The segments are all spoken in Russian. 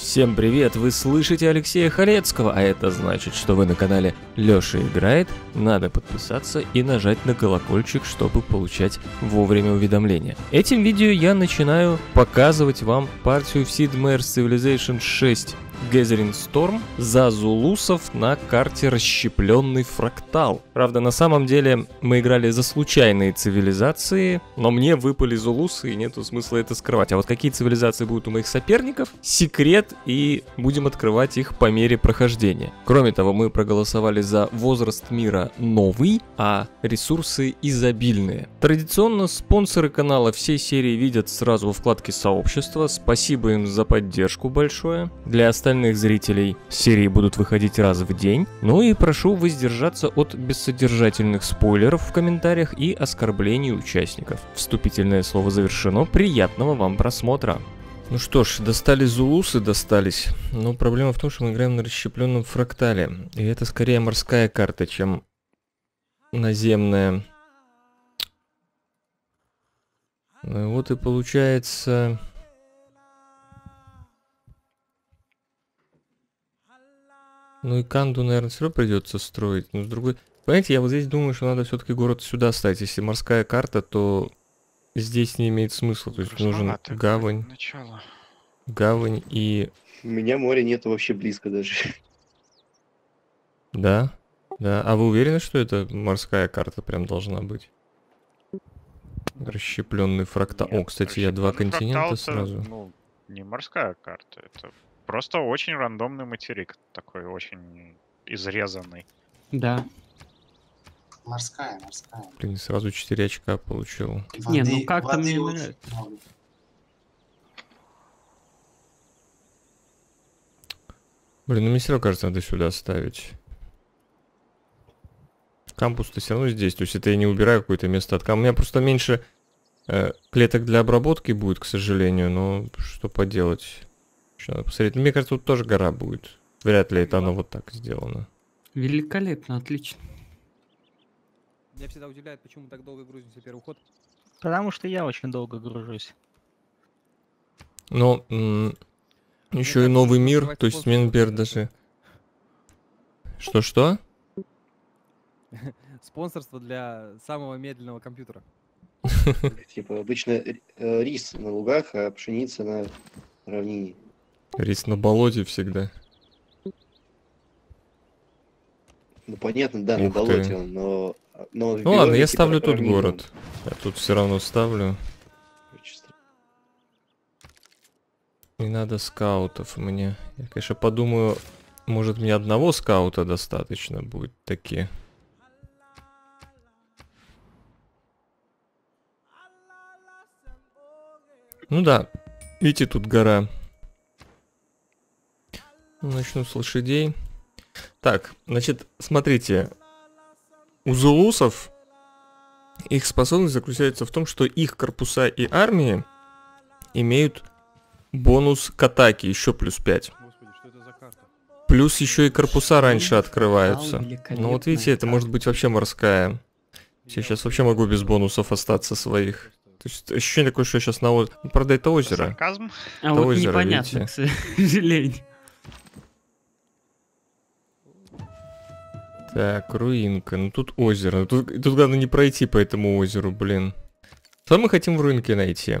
Всем привет, вы слышите Алексея Халецкого, а это значит, что вы на канале Лёша Играет. Надо подписаться и нажать на колокольчик, чтобы получать вовремя уведомления. Этим видео я начинаю показывать вам партию в Sid Meier's Civilization 6 Gathering Storm за зулусов на карте расщепленный фрактал. Правда, на самом деле мы играли за случайные цивилизации, но мне выпали зулусы и нету смысла это скрывать. А вот какие цивилизации будут у моих соперников, секрет и будем открывать их по мере прохождения. Кроме того, мы проголосовали за возраст мира новый, а ресурсы изобильные. Традиционно спонсоры канала всей серии видят сразу во вкладке сообщества. Спасибо им за поддержку большое. Для остальных остальных зрителей серии будут выходить раз в день. Ну и прошу воздержаться от бессодержательных спойлеров в комментариях и оскорблений участников. Вступительное слово завершено. Приятного вам просмотра. Ну что ж, достали зулусы, достались. Но проблема в том, что мы играем на расщепленном фрактале. И это скорее морская карта, чем наземная. Ну вот и получается... Ну и Канду, наверное, все равно придется строить. Но с другой... Понимаете, я вот здесь думаю, что надо все-таки город сюда ставить. Если морская карта, то здесь не имеет смысла. То есть нужен гавань. Начало. Гавань и... У меня моря нету вообще близко даже. Да? Да. А вы уверены, что это морская карта прям должна быть? Расщепленный фрактал. О, кстати, я два континента сразу. Ну, не морская карта, это Просто очень рандомный материк. Такой очень изрезанный. Да. Морская, морская. Блин, сразу 4 очка получил. Воды, не, ну как-то мне нравится. Блин, ну мне все равно кажется, надо сюда ставить. Кампус-то все равно здесь. То есть это я не убираю какое-то место от кампуса. У меня просто меньше э, клеток для обработки будет, к сожалению. Но что поделать. Еще надо посмотреть. Мне кажется, тут тоже гора будет. Вряд ли это оно вот так сделано. Великолепно, отлично. Меня всегда удивляет, почему так долго грузится первый ход. Потому что я очень долго гружусь. Но еще и новый мир, то есть мне, например, даже... Что-что? Спонсорство для самого медленного компьютера. Типа обычно э, рис на лугах, а пшеница на равнине. Рис на болоте всегда. Ну понятно, да, Ух на болоте он, но... но ну ладно, я ставлю тут город. Я тут все равно ставлю. Не надо скаутов мне. Я, конечно, подумаю, может мне одного скаута достаточно будет такие. Ну да, видите, тут гора. Начну с лошадей. Так, значит, смотрите. У зулусов их способность заключается в том, что их корпуса и армии имеют бонус к атаке, еще плюс 5. Плюс еще и корпуса раньше открываются. Ну вот видите, это может быть вообще морская. Я сейчас вообще могу без бонусов остаться своих. То есть ощущение такое, что я сейчас на озеро. Ну, правда, это озеро. Сарказм? А это вот озеро, непонятно, видите? к сожалению. Так, руинка. Ну тут озеро. Тут, тут главное не пройти по этому озеру, блин. Что мы хотим в руинке найти?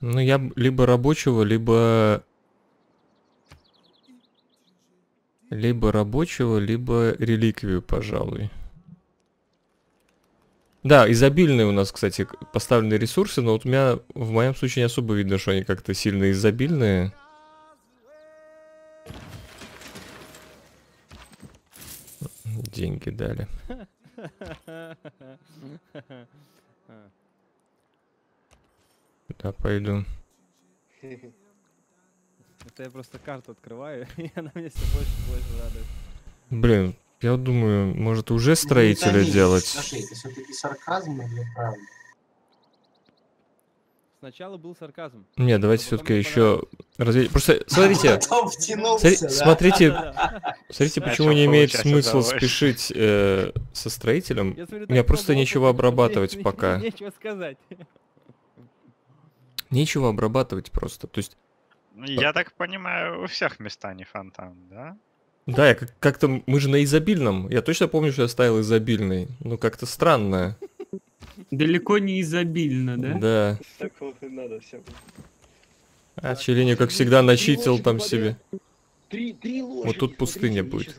Ну, я либо рабочего, либо... Либо рабочего, либо реликвию, пожалуй. Да, изобильные у нас, кстати, поставлены ресурсы, но вот у меня в моем случае не особо видно, что они как-то сильно изобильные. Деньги дали. Да, пойду. Это я просто карту открываю, и она мне все больше и больше радует. Блин, я думаю, может уже строителя делать. Слушай, это все-таки сарказм или правда? Сначала был сарказм. Не, давайте все-таки еще разве... Просто смотрите, смотрите, смотрите, почему не имеет смысл спешить э, со строителем. У меня просто нечего обрабатывать пока. Нечего сказать. Нечего обрабатывать просто. То есть, Ну, Я так понимаю, у всех места не фонтан, да? да, я как- как-то... Мы же на изобильном. Я точно помню, что я ставил изобильный. Ну, как-то странно. Далеко не изобильно, да? Да. Такого не надо, все. А Челини, как всегда, начитил там себе. Три, три лошади. Вот тут пустыня будет.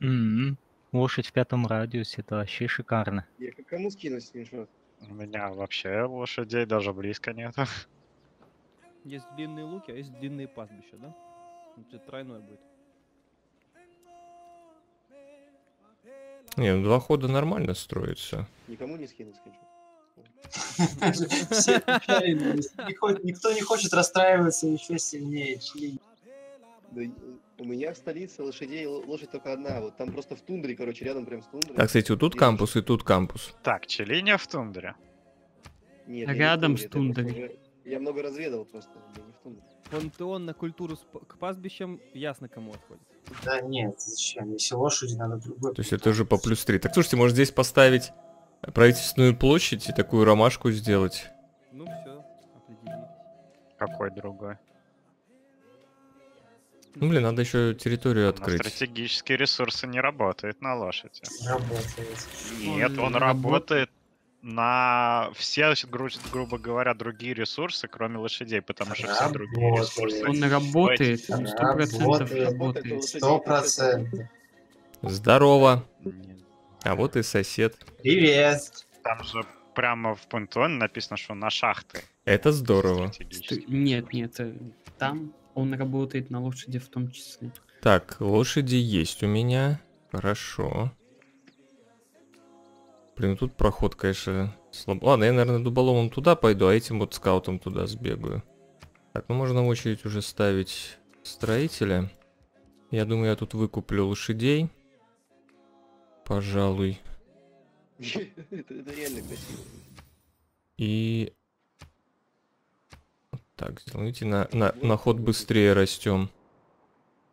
М, Лошадь в пятом радиусе, это вообще шикарно. Я кому скину скриншот? У меня вообще лошадей даже близко нету. Есть длинные луки, а есть длинные пастбища, да? Значит, тройное будет. Не, ну два хода нормально строится. Никому не скину скриншот. Все печально. Не хо- Никто не хочет расстраиваться еще сильнее. У меня в столице лошадей лошадь только одна. Вот там просто в тундре, короче, рядом прям с тундрой. Так, кстати, вот тут кампус и тут кампус. Так, Челиния в тундре. Нет, Рядом с тундрой. Я много разведал просто, не в тундре. Пантеон на культуру к пастбищам ясно кому отходит. Да нет, зачем? Если лошади, надо другой. То есть это уже по плюс 3. Так слушайте, может здесь поставить правительственную площадь и такую ромашку сделать? Ну все, определились. Какой другой? Ну, блин, надо еще территорию открыть. стратегические ресурсы не работает на лошади. Работает. Нет, Он он работает. На все, гру- грубо говоря, другие ресурсы, кроме лошадей, потому что все другие ресурсы... Он работает, он сто процентов Работает. работает. Сто процентов. Здорово. А вот и сосед. Привет. Там же прямо в пантеоне написано, что на шахты Это здорово. Нет, нет, э, там он работает на лошади в том числе. Так, лошади есть у меня. Хорошо. Блин, ну тут проход, конечно, слабо. Ладно, я, наверное, дуболомом туда пойду, а этим вот скаутом туда сбегаю. Так, ну можно в очередь уже ставить строителя. Я думаю, я тут выкуплю лошадей. Пожалуй. это, реально красиво. И... Так, сделаем. Видите, на, на, на ход быстрее растем.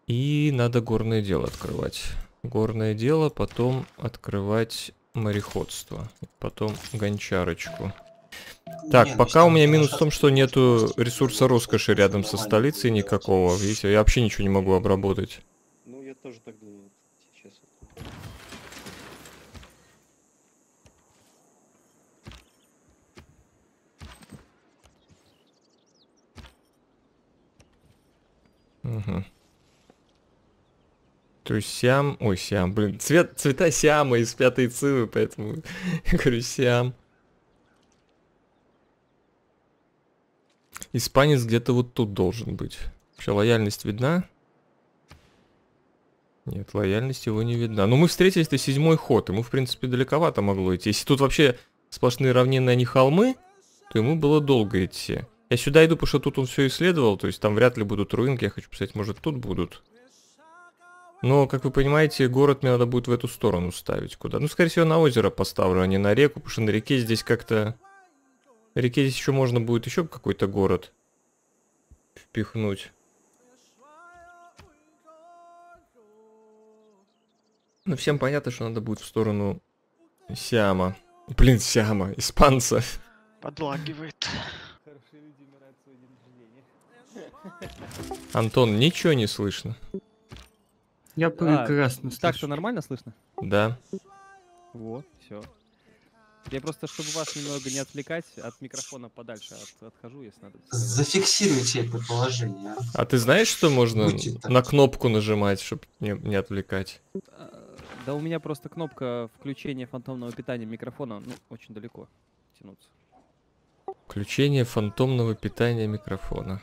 И надо горное дело открывать. Горное дело, потом открывать мореходство. Потом гончарочку. Так, Не, пока у меня минус в том, что нету ресурса роскоши рядом со столицей никакого. Видите, я вообще ничего не могу обработать. Ну, я тоже так думаю. Сейчас. Угу. То есть Сиам... Ой, Сиам, блин, цвет, цвета Сиама из пятой цивы, поэтому я говорю Сиам. Испанец где-то вот тут должен быть. Вообще лояльность видна? Нет, лояльность его не видна. Но мы встретились, это седьмой ход, ему, в принципе, далековато могло идти. Если тут вообще сплошные равнины, а не холмы, то ему было долго идти. Я сюда иду, потому что тут он все исследовал, то есть там вряд ли будут руинки, я хочу посмотреть, может тут будут. Но, как вы понимаете, город мне надо будет в эту сторону ставить. Куда? Ну, скорее всего, на озеро поставлю, а не на реку, потому что на реке здесь как-то... На реке здесь еще можно будет еще какой-то город впихнуть. Ну, всем понятно, что надо будет в сторону Сиама. Блин, Сиама, испанца. Подлагивает. Антон, ничего не слышно. Я прекрасно Так что слышу. нормально слышно? Да. Вот, все. Я просто, чтобы вас немного не отвлекать, от микрофона подальше от- отхожу, если надо. Зафиксируйте это положение. а. А ты знаешь, что можно Будьте так. на кнопку нажимать, чтобы не, не отвлекать? А, Да у меня просто кнопка включения фантомного питания микрофона, ну, очень далеко тянуться. Включение фантомного питания микрофона.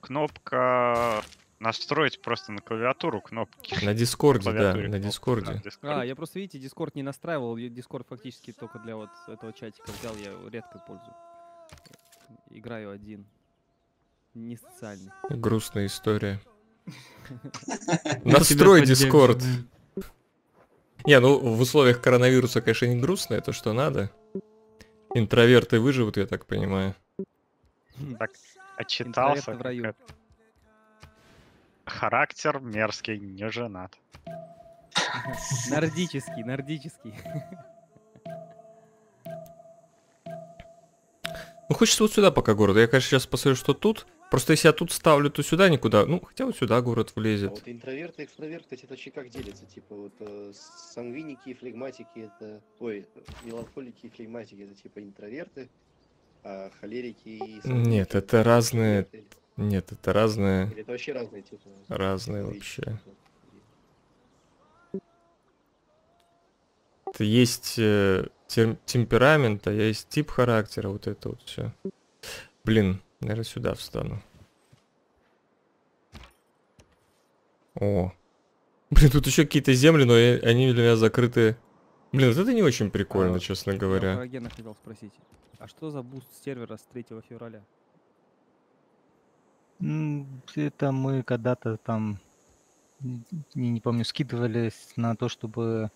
Кнопка настроить просто на клавиатуру кнопки. На Дискорде, да, Клавиатуре на Дискорде. да, Discord. А, я просто, видите, Дискорд не настраивал, я Дискорд фактически только для вот этого чатика взял, я редко пользую. Играю один. Не социальный. Грустная история. Настрой Дискорд. Не, ну в условиях коронавируса, конечно, не грустно, это что надо. Интроверты выживут, я так понимаю. Так, Отчитался. Интроверты в раю. Характер мерзкий, не женат. Нордический, нордический. Ну, хочется вот сюда пока город. Я, конечно, сейчас посмотрю, что тут. Просто если я тут ставлю, то сюда никуда. Ну, хотя вот сюда город А влезет. вот интроверты и экстраверты, кстати, это вообще как делятся? Типа вот э, сангвиники и флегматики это... Ой, меланхолики и флегматики это типа интроверты, а холерики и... Нет, это разные... экстраверты. Нет, это разные... Или это вообще разные типы? Разные вообще. Это есть э, тем- темперамент, а есть тип характера, вот это вот все. Блин, наверное, сюда встану. О. Блин, тут еще какие-то земли, но я- они для меня закрыты. Блин, вот это не очень прикольно, А, честно Я говоря. хотел спросить. А что за буст сервера с 3 февраля? Это мы когда-то там, не, не помню, скидывались на то, чтобы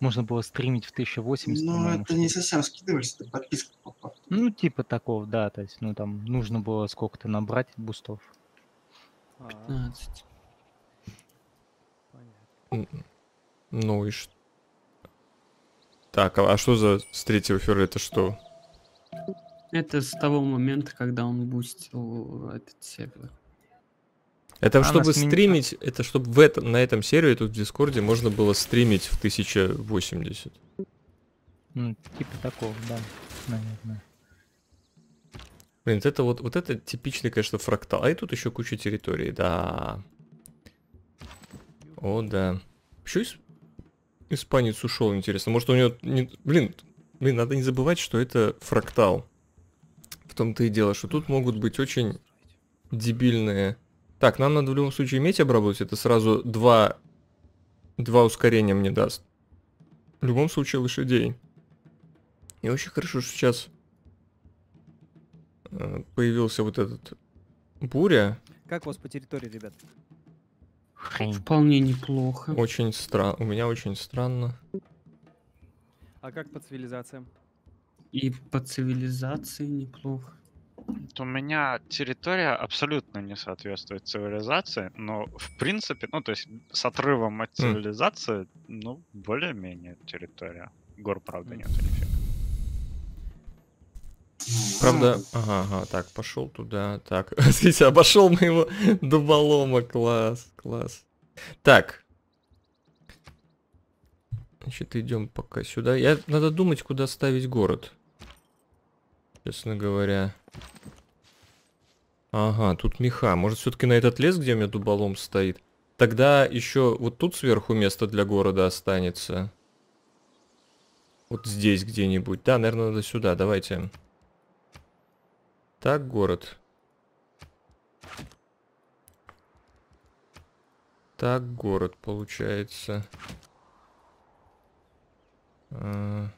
можно было стримить в 1080, Ну, это не совсем скидывались, это подписка по факту. Ну, типа такого, да, то есть, ну, там нужно было сколько-то набрать бустов. А, 15. понятно. Ну и что? Так, а, а что за с 3 февраля? Это что? Это с того момента, когда он бустил этот сервер. Это А, чтобы мини- стримить, это чтобы в этом, на этом сервере тут в Дискорде можно было стримить в 1080. Ну, типа такого, да, наверное. Блин, это вот, вот это типичный, конечно, фрактал. А и тут еще куча территорий, да. О, да. Еще из... испанец ушел, интересно. Может, у него... Не... Блин, блин, надо не забывать, что это фрактал. В том-то и дело, что тут могут быть очень дебильные... Так, нам надо в любом случае иметь обработать. Это сразу два... Два ускорения мне даст. В любом случае лошадей. И очень хорошо, что сейчас э, появился вот этот буря. Как у вас по территории, ребят? Вполне неплохо. Очень странно. У меня очень странно. А как по цивилизациям? И по цивилизации неплохо. Вот У меня территория абсолютно не соответствует цивилизации, но в принципе, ну то есть с отрывом от цивилизации, ну более-менее территория. Гор, правда, нет нифига. Правда, ага, ага, так, пошел туда, так, смотрите, обошел моего дуболома, класс, класс. Так. Значит, идем пока сюда. Я, надо думать, куда ставить город. Честно говоря. Ага, тут меха. Может, все-таки на этот лес, где у меня дуболом стоит? Тогда еще вот тут сверху место для города останется. Вот здесь где-нибудь. Да, наверное, надо сюда. Давайте. Так, город. Так, город, получается. А.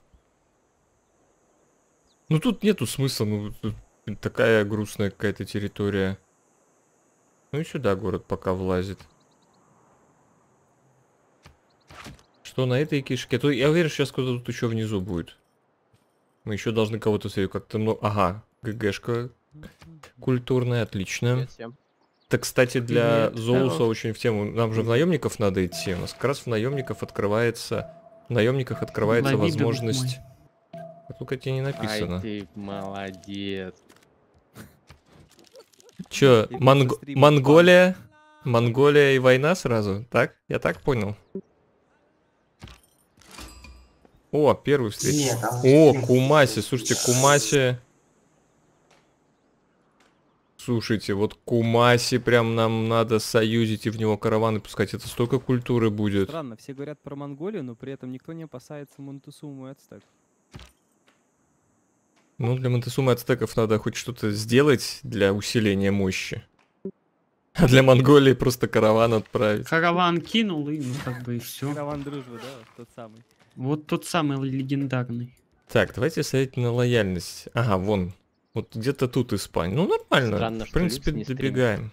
Ну, тут нету смысла, ну, тут такая грустная какая-то территория. Ну и сюда город пока влазит. Что на этой кишке? То я уверен, сейчас кто-то тут еще внизу будет. Мы еще должны кого-то смотреть, как-то много... Ага, ГГшка культурная, отлично. Так, кстати, для Привет, Зоуса здорово. очень в тему. Нам же в наемников надо идти. У нас как раз в наемников открывается. В наемниках открывается Лови, возможность. А только тебе не написано. Ай ты молодец. Че, стрим Монголия? Монголия и война сразу? Так? Я так понял. О, первый встреч. Нет, там О. Кумаси. Слушайте, Кумаси. Слушайте, вот Кумаси прям нам надо союзить и в него караваны пускать. Это столько культуры будет. Странно, все говорят про Монголию, но при этом никто не опасается Монтесуму и Ацтек. Ну, для Монтесумы ацтеков надо хоть что-то сделать для усиления мощи. А для Монголии просто караван отправить. Караван кинул и ну как бы и все. Караван дружбы, да, тот самый. Вот тот самый легендарный. Так, давайте ставить на лояльность. Ага, вон. Вот где-то тут Испания. Ну, нормально. Странно, В принципе, не стримит.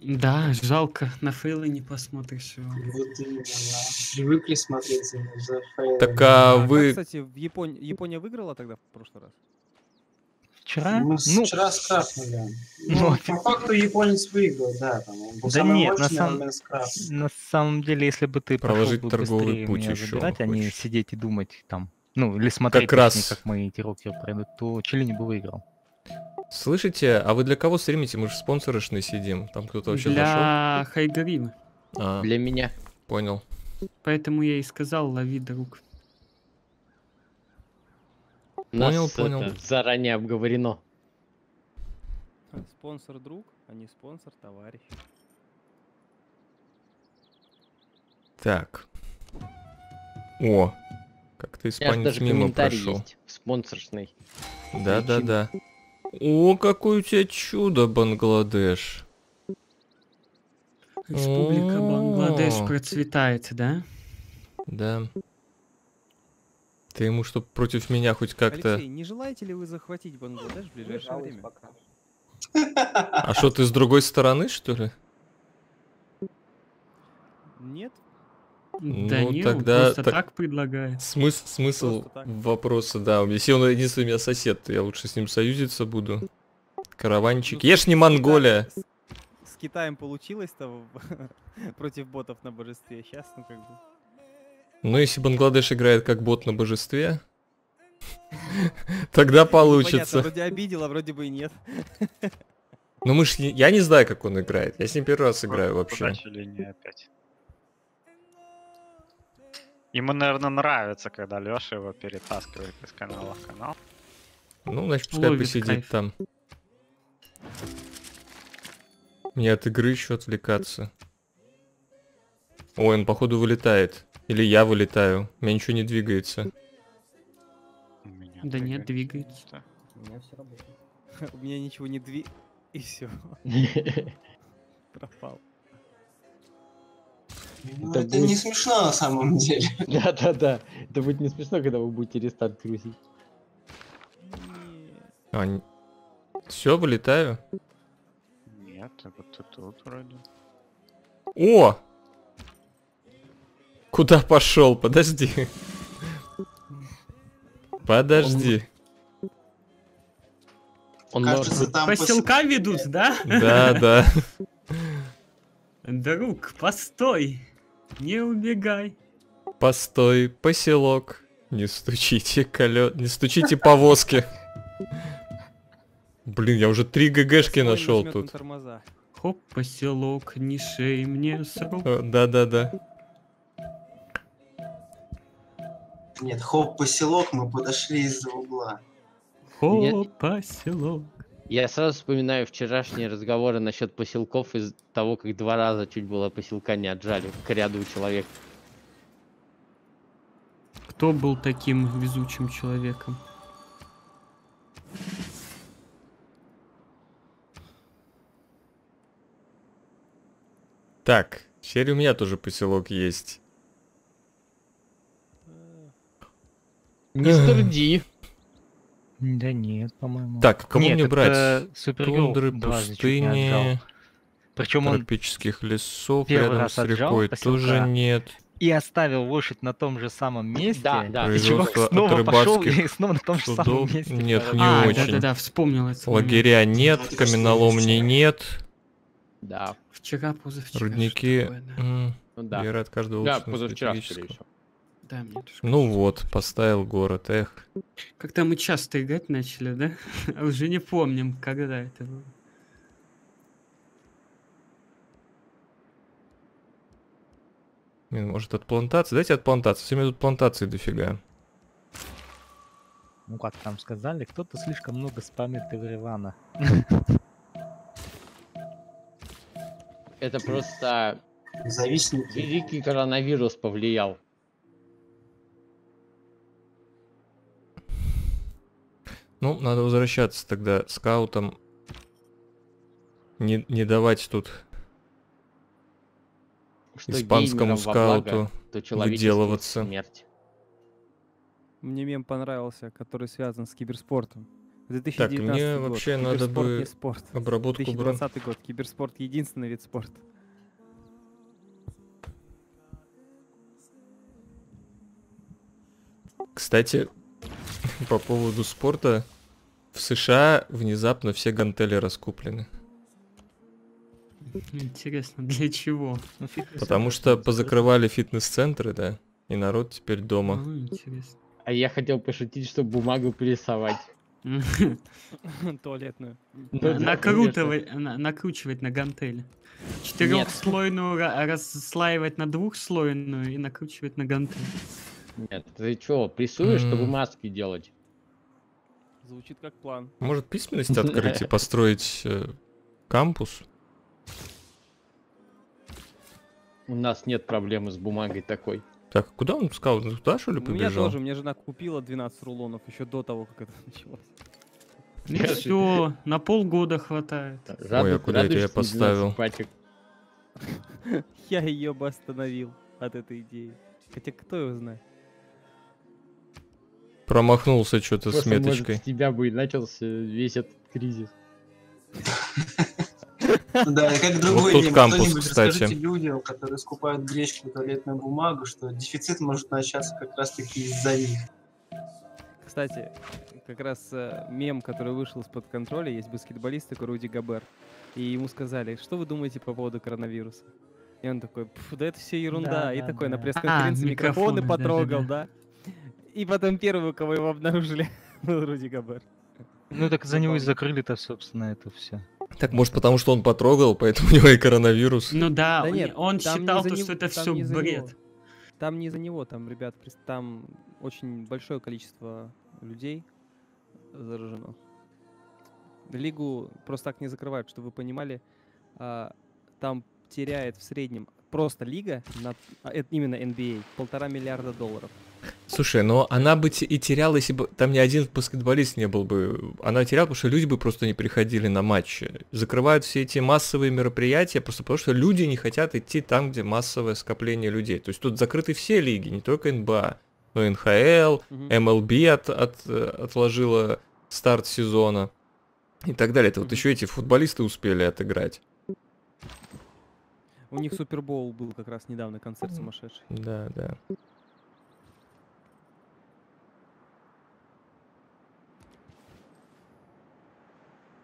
Да, жалко, на фейлы не посмотришь его. Вот именно, да. Привыкли смотреть за фейлами. Так, а как, вы... кстати, в Японии Япония выиграла тогда в прошлый раз? Вчера? Мы Ну, вчера скрафтнули. ну, Ну, по факту японец выиграл, да. Там, он был Да нет, на скрафтил. на самом деле, если бы ты Проложить бы торговый быстрее путь меня ещё забирать, а не сидеть и думать там ну, или смотреть, Как точнее, раз. как мои эти роки пройдут, то Челини бы выиграл. Слышите, а вы для кого стримите? Мы же спонсорочные сидим. Там кто-то вообще зашел? Для Хайгарима. А, Для меня. понял. Поэтому я и сказал, лови друг. У нас Понял, это понял. заранее обговорено. Спонсор друг, а не спонсор товарищ. Так. О, как-то испанец мимо прошел. есть спонсоршный. Да-да-да. О, какое у тебя чудо, Бангладеш. Республика Бангладеш процветает, да? Да. Ты ему, чтоб против меня хоть как-то... Алексей, не желаете ли вы захватить Бангладеш в ближайшее время? А что, ты с другой стороны, что ли? Нет? Да Ну, нет, тогда просто так- так предлагает. Смысл, смысл Просто так. вопроса, да. Если он единственный у меня сосед, то я лучше с ним союзиться буду. Караванчик. Ну, Я ж не Монголия. С, с Китаем получилось-то против ботов на божестве. Сейчас, ну как бы. Ну, если Бангладеш играет как бот на божестве, тогда Непонятно, получится. вроде обидел, а вроде бы и нет. Но мы ж... не- Я не знаю, как он играет. Я с ним первый раз играю вообще. Удачи линии опять. Ему, наверное, нравится, когда Леша его перетаскивает из канала в канал. Ну, значит, пускай Ловит посидит кайф. там. Мне от игры еще отвлекаться. Ой, он походу вылетает. Или я вылетаю. У меня ничего не двигается. У меня Да нет, двигается. двигается. У меня все работает. У меня ничего не дви... И все, пропал. Ну, Это это будет- не смешно на самом деле. Да-да-да. Это будет не смешно, когда вы будете рестарт грузить. Не. Все, вылетаю. Нет, а вот это вот вроде. О! Куда пошел? Подожди. Подожди. Он Кажется, может- там пос- Поселка ведут, да? Да, да. Друг, постой. Не убегай. Постой, поселок. Не стучите колё... Не стучите повозки. Блин, я уже три ГГшки нашел тут. Хоп, поселок, не шей мне срок. Э, Да-да-да. Нет, хоп, поселок, мы подошли из-за угла. Хоп, поселок. Я сразу вспоминаю вчерашние разговоры насчет поселков из того, как два раза чуть было поселка не отжали к ряду человек. Кто был таким везучим человеком? Так, теперь у меня тоже поселок есть. Мистер Ди. Да нет, по-моему. Так, кому Нет, мне брать? Тундры, отжал. пустыни, Причем он тропических лесов, первый рядом раз с отжал рекой поселка. тоже нет. и оставил лошадь на том же самом месте. Да, да. И чувак снова пошел и снова на том же самом судов месте. нет, короче. не а, очень. да-да-да, вспомнил это. момент. Лагеря нет, каменоломни нет, Да, Вчера, позавчера. рудники... да. м, ну. Вера от каждого Да, позавчера, всего. Да, мне тоже Ну вот, поставил город, эх. Когда мы часто играть начали, да? А Уже не помним, когда это было. Блин, Может от плантации? Дайте от плантации. Все тут плантации дофига. Ну как там сказали, кто-то слишком много спамит Ивана. Это просто Завистники. великий коронавирус повлиял. Ну, надо возвращаться тогда скаутам. Не, не давать тут Что испанскому благо, скауту человечеству выделываться. смерть. Мне мем понравился, который связан с киберспортом. Так, 2019 мне год. вообще надо Киберспорт бы не спорт. обработку бран. 2020 год. Киберспорт единственный вид спорта. Кстати, по поводу спорта. В США внезапно все гантели раскуплены. Интересно, для чего? Потому что позакрывали фитнес-центры, да. И народ теперь дома. Ну, интересно. А я хотел пошутить, чтобы бумагу порисовать. Туалетную. Ну накручивать на гантель. Четырехслойную ра- расслаивать на двухслойную и накручивать на гантель. Нет, ты чё, прессуешь, чтобы маски делать? Звучит как план. Может письменность открыть и построить э, кампус? У нас нет проблемы с бумагой такой. Так, куда он сказал? Ну, Туда, что ли, У меня побежал? тоже, мне жена купила 12 рулонов еще до того, как это началось. Ну все, на полгода хватает. Ой, а куда это я радуешься на 12 поставил? Я ее бы остановил от этой идеи. Хотя кто его знает. Промахнулся что-то с Просто, может, меточкой. с тебя бы и начался весь этот кризис. Да, и как другой тут мем. кампус, кстати. людям, которые скупают гречку и туалетную бумагу, что дефицит может начаться как раз-таки из-за них. Кстати, как раз э, мем, который вышел из-под контроля, есть баскетболист такой Руди Габер. И ему сказали, что вы думаете по поводу коронавируса? И он такой, «Пф, да это все ерунда. Да, и да, такой на да. пресс-конференции А, микрофоны микрофоны, потрогал, да-да-да. да. И потом первый, у кого его обнаружили, был Руди Габер. Ну так за него и закрыли-то, собственно, это все. Так, может, потому что он потрогал, поэтому у него и коронавирус. Ну да, Да он, нет, он считал, то, него- что это все из-за него. бред. Там не из-за него, там, ребят, там очень большое количество людей заражено. Лигу просто так не закрывают, чтобы вы понимали. а, там теряет в среднем просто лига, на, а, это именно NBA, полтора миллиарда долларов. Слушай, но она бы и теряла, если бы там ни один баскетболист не был бы. Она теряла, потому что люди бы просто не приходили на матчи. Закрывают все эти массовые мероприятия просто потому, что люди не хотят идти там, где массовое скопление людей. То есть тут закрыты все лиги, не только НБА, но и НХЛ. MLB от, от, отложила старт сезона и так далее. Это вот еще эти футболисты успели отыграть. У них Супербоул был как раз недавно, концерт сумасшедший. Да, да.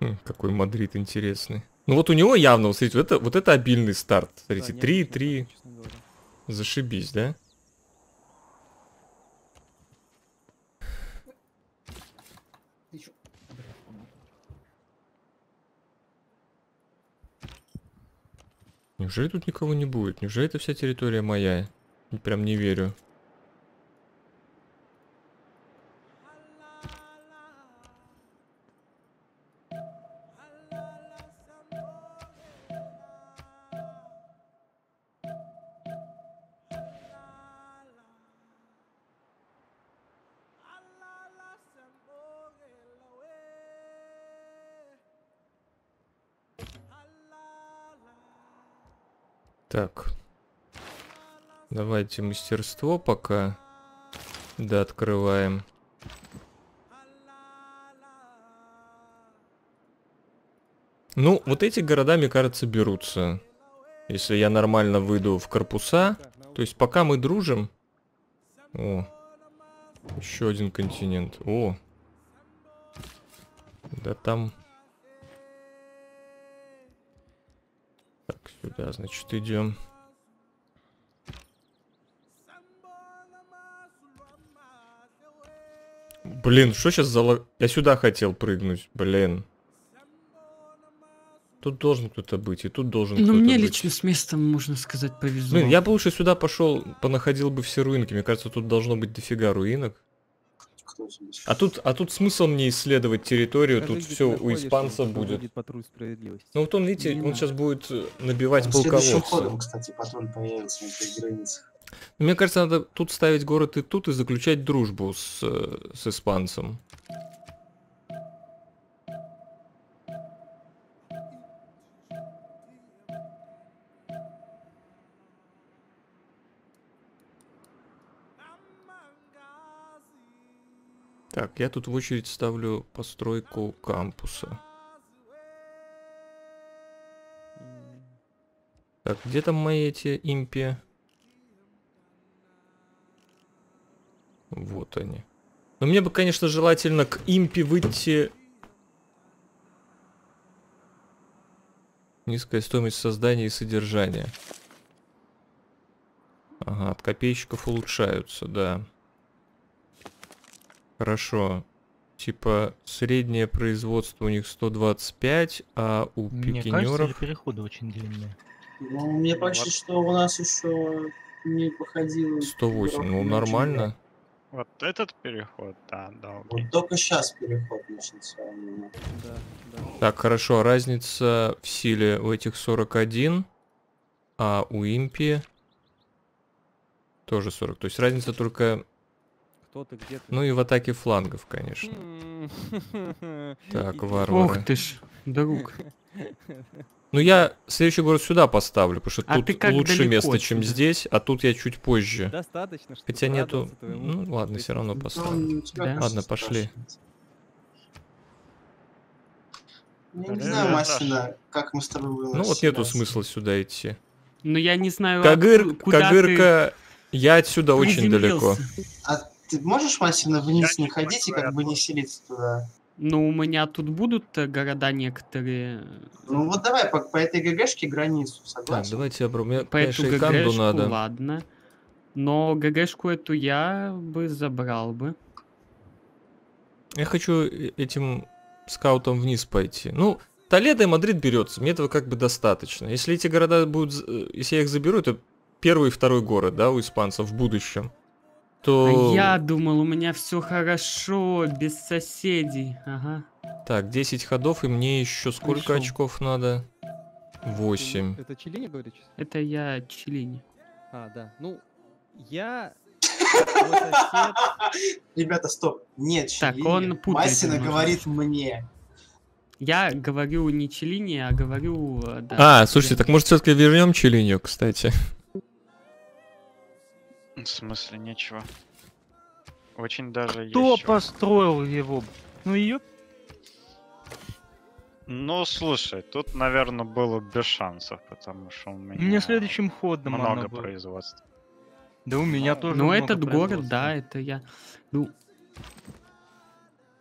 Хм, Какой Мадрид интересный. Ну вот у него явно, вот смотрите, вот это, вот это обильный старт. Да, Смотрите, необычно 3-3, так, честно говоря. зашибись, да? Неужели тут никого не будет? Неужели это вся территория моя? Прям не верю. Давайте мастерство пока. Да, открываем. Ну, вот эти города, мне кажется, берутся. Если я нормально выйду в корпуса. То есть пока мы дружим... О, еще один континент. О. Да там... Так, сюда, значит, идем. Блин, что сейчас за... Я сюда хотел прыгнуть, блин. Тут должен кто-то быть, и тут должен Ну, кто-то мне быть. лично с местом, можно сказать, повезло. Блин, я бы лучше сюда пошел, понаходил бы все руинки. Мне кажется, тут должно быть дофига руинок. А тут, а тут смысл мне исследовать территорию, Скажи, тут все у когда будет. патруль справедливости. Ну вот он, видите, Не он надо. сейчас будет набивать полководца. кстати, патруль появится на этой границе. Ну, Мне кажется, надо тут ставить город и тут и заключать дружбу с, с испанцем. Так, я тут в очередь ставлю постройку кампуса. Так, где там мои эти импи? Вот они. Но мне бы, конечно, желательно к импи выйти... Низкая стоимость создания и содержания. Ага, от копейщиков улучшаются, да. Хорошо. Типа среднее производство у них 125, а у Мне пикинеров... переходы очень длинные. Ну, мне почти что у нас еще не походило. 108, игрок ну очень нормально. много. Вот этот переход, да, да, окей. Вот только сейчас переход начался. Да, да. Так, хорошо, разница в силе у этих 41, а у импи тоже 40. То есть разница только, Кто ты, где ты? ну и в атаке флангов, конечно. Так, варвары. Ох ты ж, друг. Ну я следующий город сюда поставлю, потому что А тут ты лучше далеко место, чем здесь, а тут я чуть позже. Достаточно, чтобы Хотя нету... Ну ладно, все равно поставлю. Ну, Да. кажется, Ладно, пошли. Я не знаю, Масина, как мы с тобой будем Ну вот нету смысла сюда идти. Но я не знаю, Кагыр, откуда- куда ты Кагырка, я отсюда очень далеко. А ты можешь, Масина, вниз Я не ходить и как бы не селиться туда? Ну, у меня тут будут э, города некоторые. Ну вот давай по, по этой ГГшке границу, Так, согласен? давайте я... Мне, По эту ГГшку, надо. ладно. Но ГГшку эту я бы забрал бы. Я хочу э- этим скаутом вниз пойти. Ну, Толедо и Мадрид берется, мне этого как бы достаточно. Если эти города будут, э, если я их заберу, это первый и второй город, да, у испанцев в будущем, то... А я думал, у меня все хорошо, без соседей. Ага. Так, 10 ходов, и мне еще сколько Пришел. очков надо? Ты- 8. Это Чилини, говоришь? Это я Челини. А, да. Ну, я... Ребята, стоп. Нет, Так, Чилини. он путает Масина говорит мне. Я говорю не Челини, а говорю... э, Да, А, слушайте, так может все-таки вернем Челинью, кстати. В смысле, нечего. Очень даже Кто есть построил его? Ну ее Ну, слушай, тут, наверное, было без шансов, потому что у меня мне следующим ходом много производства. Да у меня тоже Ну, этот город, да, это я... Ну,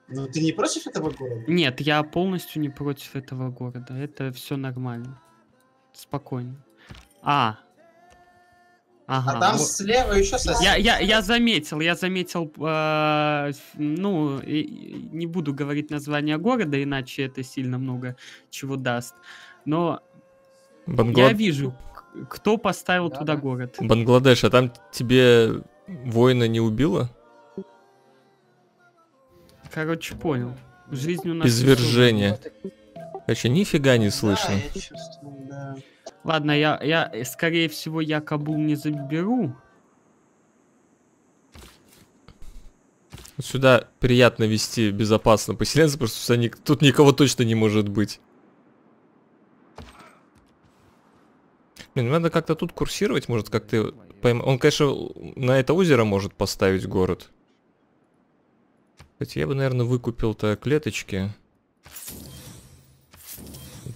Ну ты не против этого города? нет, я полностью не против этого города. Это все нормально. Спокойно. А. Ага. А там вот. слева еще сосед. Я, я, я заметил, я заметил, э, ну, и- не буду говорить название города, иначе это сильно много чего даст. Но я Бангла- вижу, к- кто поставил Да, туда да. город. Бангладеш, а там тебе воина не убило? Короче, понял. Жизнь у нас... Извержение. Короче, нифига не слышно. Да, я чувствую, да. Ладно, я, я, скорее всего, я Кабул не заберу. Сюда приятно вести безопасно поселенцев, потому что ник- тут никого точно не может быть. Блин, надо как-то тут курсировать, может как-то пойм- Он, конечно, на это озеро может поставить город. Кстати, я бы, наверное, выкупил-то клеточки.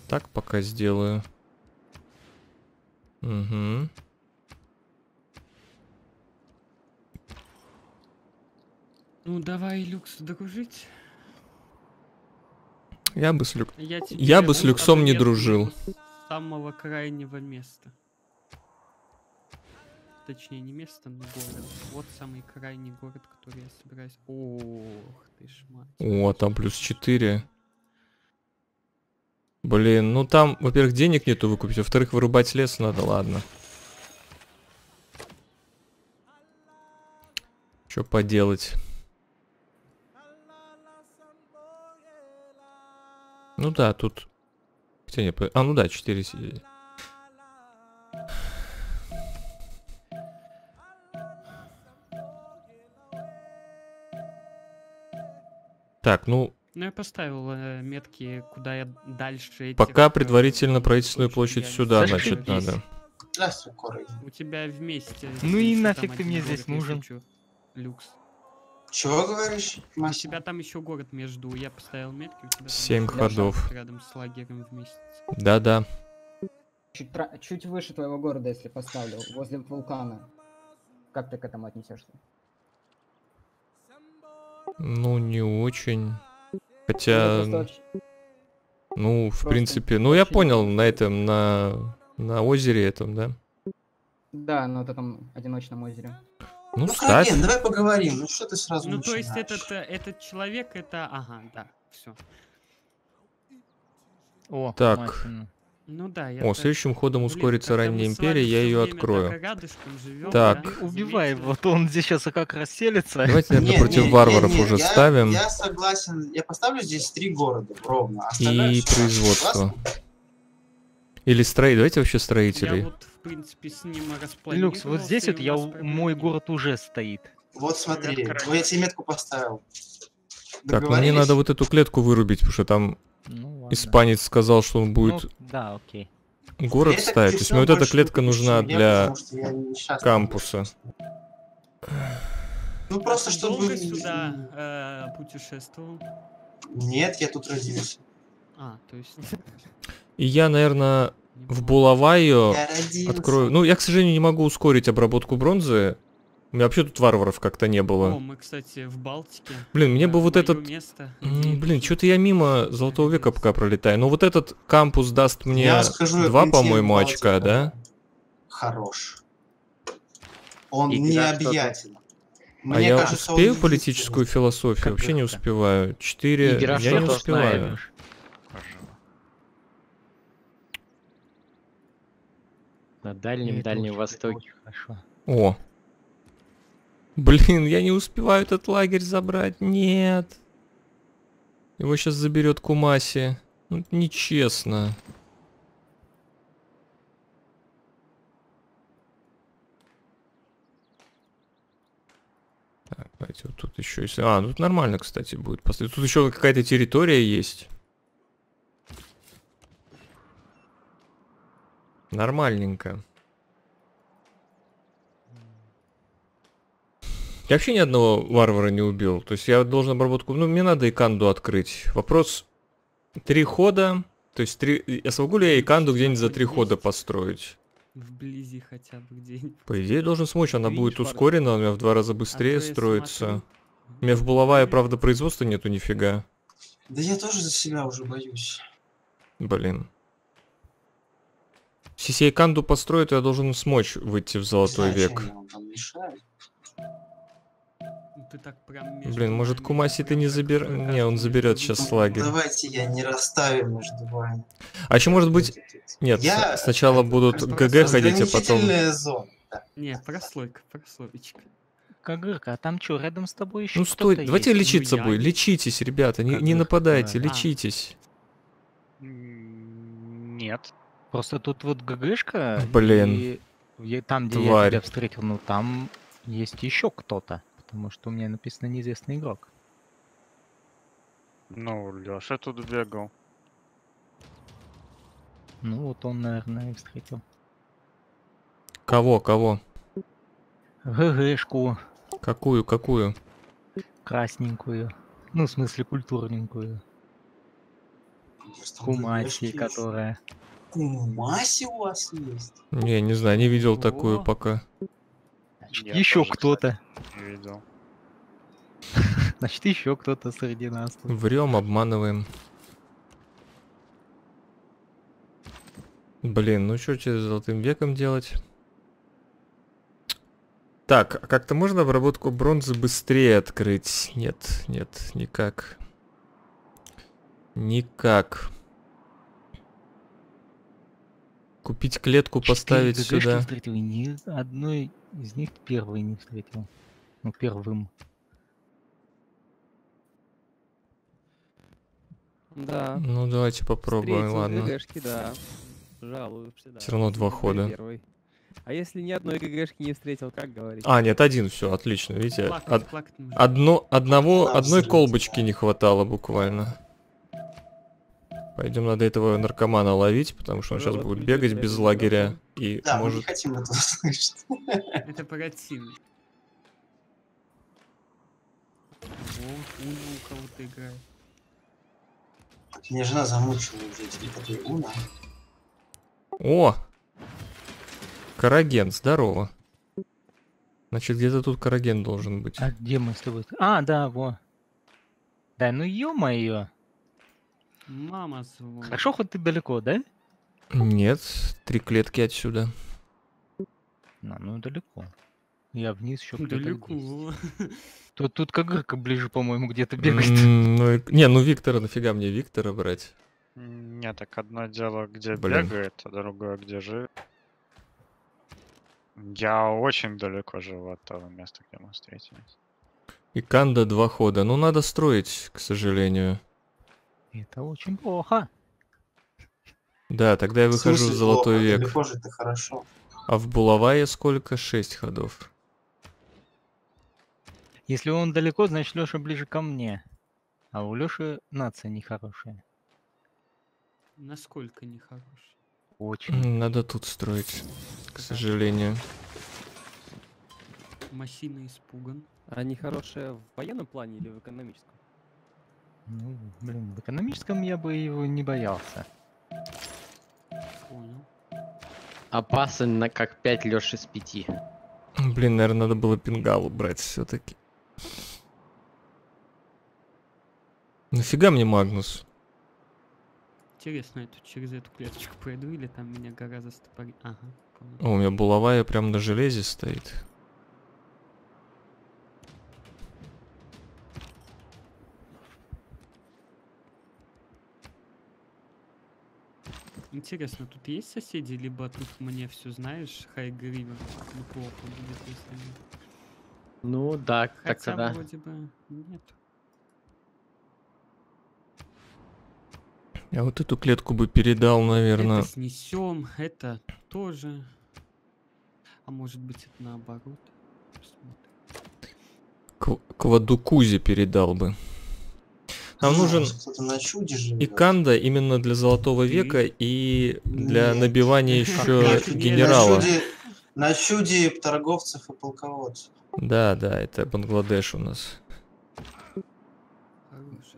Так пока сделаю. Угу. Ну, давай, Люкс, дружить. Я бы с люк... Я, Я бы с Люксом не дружил. с самого крайнего места. Точнее, не место, но город. Вот самый крайний город, который я собираюсь... Ох ты ж мать. О, там плюс 4. Блин, ну там, во-первых, денег нету выкупить, во-вторых, вырубать лес надо, ладно. Что поделать? Ну да, тут... Хотя не, а, ну да, 4 сидеть. Так, ну, Ну, я поставил э, метки, куда я дальше этих, пока э, предварительно правительственную площадь сюда, значит, надо. У тебя вместе. Ну и нафиг ты мне здесь нужен? Люкс. Чего говоришь, У тебя там еще город между. Я поставил метки, у тебя Семь ходов. Рядом с лагерем вместе. Да-да. Чуть, пра- чуть выше твоего города, если поставлю, возле вулкана. Как ты к этому отнесешься? Ну, не очень. Хотя, ну, в просто принципе, ну, я понял, на этом, на, на озере этом, да? Да, на вот этом одиночном озере. Ну, Ну, ставь. Краген, давай поговорим. Ну что ты сразу Ну, то есть начинаешь? этот, э, этот человек, это... Ага, да, все. О, Так. Масин. Ну да, я... О, так- следующим ходом Блин, ускорится как-то ранняя империя, я ее открою. живём, Так. да, Убивай, вот он здесь сейчас как расселится. Давайте, наверное, Не, против не, варваров не, не, уже я- ставим. Я согласен. Я поставлю здесь три города ровно. остальное И производство. Или строить. Давайте вообще Я строителей. вот, в принципе, с ним. Люкс, вот здесь вот я, мой город уже стоит. Вот смотри, я тебе метку поставил. Так, ну мне надо вот эту клетку вырубить, потому что там Ну, ладно. испанец сказал, что он Ну, будет да, окей. город так ставить. То есть мне вот эта клетка нужна для кампуса. Ну просто чтобы... Долго сюда э, путешествовал? Нет, я тут родился. А, то есть... И я, наверное, в. Булавайо родился. открою. Ну, я, к сожалению, не могу ускорить обработку бронзы. У меня вообще тут варваров как-то не О, было. мы, кстати, в Балтике. Блин, мне бы вот этот... место, Блин, что-то я мимо Золотого века пока пролетаю. Но вот этот кампус даст мне Я скажу, два, по-моему, очка, да? Хорош. Он И не когда что-то- объятен. А Мне я кажется, успею политическую философию? Вообще не Как-то. успеваю. Четыре... Игра Я не успеваю. знаешь. На И Дальнем это Востоке. Хорошо. О. Блин, я не успеваю этот лагерь забрать. Нет. Его сейчас заберет Кумаси. Ну, это нечестно. Так, давайте вот тут еще если... А, тут нормально, кстати, будет. После... Тут еще какая-то территория есть. Нормальненько. Я вообще ни одного варвара не убил. То есть я должен обработку... Ну, мне надо Иканду открыть. Вопрос... Три хода. То есть три... Я смогу ли я Иканду где-нибудь за три хода построить? Вблизи хотя бы где-нибудь. По идее, должен смочь. Она будет ускорена, у меня в два раза быстрее строится. У меня в Булавае, правда, производства нету нифига. Да я тоже за себя уже боюсь. Блин. Если я построю, то я должен смочь выйти в золотой век. вам там мешаю. Ты так прям между Блин, может Кумаси ты не забер... Не, он заберет сейчас лагерь. Давайте я не расставим между вами. А еще может быть... Нет, Я- сначала будут ГГ ходить, а потом... Зона. да. Не, прослойка, прослоечка. Кагырка, а там что, рядом с тобой еще Ну стой, давайте есть. лечиться Ну, я будет. не- Лечитесь, ребята, не, не нападайте, а. лечитесь. М, Нет. Просто тут вот ГГшка, Блин. и я- там, где я Тварь. тебя встретил, ну там есть еще кто-то, потому что у меня написано неизвестный игрок. Ну, Леша тут бегал. Ну вот он, наверное, и встретил. Кого, кого? ГГшку Какую, какую? красненькую, ну в смысле культурненькую, Кумаси, которая... Кумаси у вас есть? Не, не знаю, не видел такую О. пока. Значит, Я еще кто-то. Не видел. Значит, еще кто-то среди нас. Врем, обманываем. Блин, ну что с золотым веком делать? Так, а как-то можно обработку бронзы быстрее открыть? Нет, нет, никак. Никак. Купить клетку, Четыре поставить сюда. встретил, ни одной из них первой не встретил. Ну, первым. Да. Ну давайте попробуем, встретил ладно. ГГшки, да. Жалуешься, да. Всё равно два хода. первый. А если ни одной ГГшки не встретил, как говорить? А, нет, один, все, отлично, видите. Плакать, од- плакать. Одно, одного, одной Абсолютно. колбочки не хватало буквально. Пойдем надо этого наркомана ловить, потому что он сейчас Вот, будет бегать без лагеря и Да, мы не может... хотим этого слышать. Это противно. О, Уна у кого-то играет. Меня жена замучила уже эти такой уна. О! Караген, здорово. Значит, где-то тут караген должен быть. А где мы с тобой? А, да, во. Да, ну ё-моё. Мама звонит. Хорошо, хоть ты далеко, да? Нет, три клетки отсюда. Ну, ну далеко. Я вниз еще. Далеко. Тут, тут Кагырка ближе, по-моему, где-то бегает. Ну, и- не, ну Виктора, нафига мне Виктора брать? Не, так одно дело, где Блин. бегает, а другое, где живет. Я очень далеко живу от того места, где мы встретились. И Канда два хода. Ну, надо строить, к сожалению. Это очень плохо. Да, тогда я выхожу в смысле золотой плохо? век. Далеко же это хорошо. А в Булавае сколько? Шесть ходов. Если он далеко, значит Леша ближе ко мне. А у Леши нация нехорошая. Насколько нехороший. Очень. Надо тут строить, к сожалению. Массина испуган. Они хорошие в военном плане или в экономическом? Ну, блин, в экономическом я бы его не боялся. Понял. Опасен на как 5 Лёш из 5. Блин, наверное, надо было пингалу брать все-таки. Нафига мне Магнус? Интересно, я тут через эту клеточку пройду или там меня гора застопорит? Ага, понял. О, у меня булавая прям на железе стоит. Интересно, тут есть соседи, либо тут мне все знаешь, Хайгривер неплохо будет, если нет. Ну да, Хотя как-то да. вроде бы нет. Я вот эту клетку бы передал, наверное. Это снесем, это тоже. А может быть это наоборот. К, к Вадукузе передал бы. Нам нужен и. Канда именно для Золотого века и для Нет. набивания еще генерала. На чуде, на чуде торговцев и полководцев. Да, да, это Бангладеш у нас.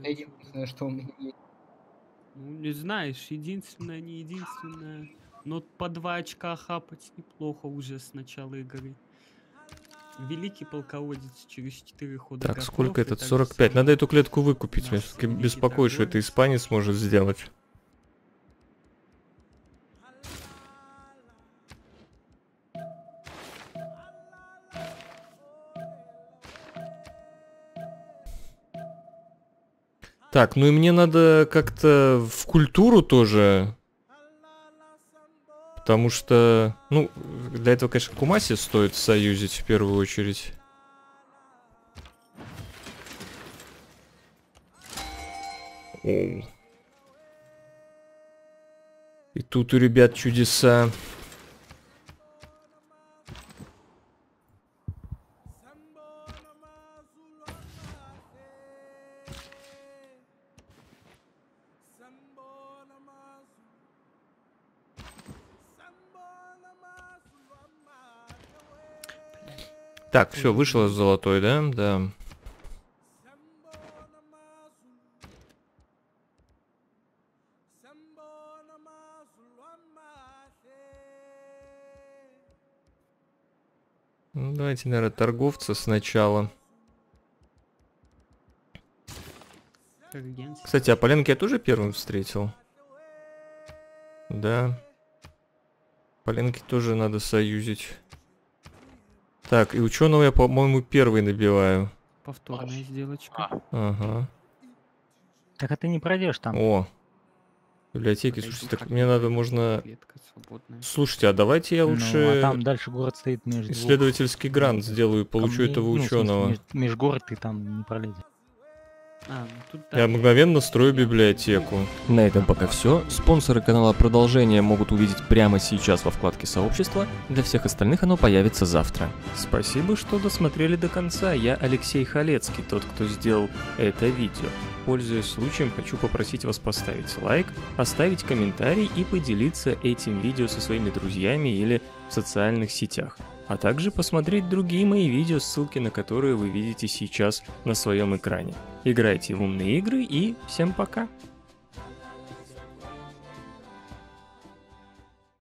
Единственное, что у меня есть. Ну, не знаешь, единственное, не единственное. Но по два очка хапать неплохо уже с начала игры. Великий полководец через 4 хода Так, готов, сколько этот? также 45. Надо эту клетку выкупить. Меня все-таки беспокоит, что это испанец может сделать. Так, ну и мне надо как-то в культуру тоже. Потому что, ну, для этого, конечно, Кумаси стоит союзить в первую очередь. И тут у ребят чудеса. Так, все, вышло золотой, да? Да. Ну, давайте, наверное, торговца сначала. Кстати, а Поленки я тоже первым встретил. Да. Поленки тоже надо союзить. Так, и ученого я, по-моему, первый набиваю. Повторная сделочка. Ага. Так а ты не пройдешь там. О. Библиотеки, Подойду слушайте, так мне надо, можно... Слушайте, а давайте я Ну, лучше а там дальше город стоит между двух исследовательский грант сделаю и получу камней. этого Ну, в смысле, ученого. меж- межгород ты там не пролезешь. А, ну Я мгновенно строю библиотеку. На этом пока все. Спонсоры канала продолжения могут увидеть прямо сейчас во вкладке сообщества. Для всех остальных оно появится завтра. Спасибо, что досмотрели до конца. Я Алексей Халецкий, тот, кто сделал это видео. Пользуясь случаем, хочу попросить вас поставить лайк, оставить комментарий и поделиться этим видео со своими друзьями или в социальных сетях. А также посмотреть другие мои видео, ссылки на которые вы видите сейчас на своем экране. Играйте в умные игры и всем пока!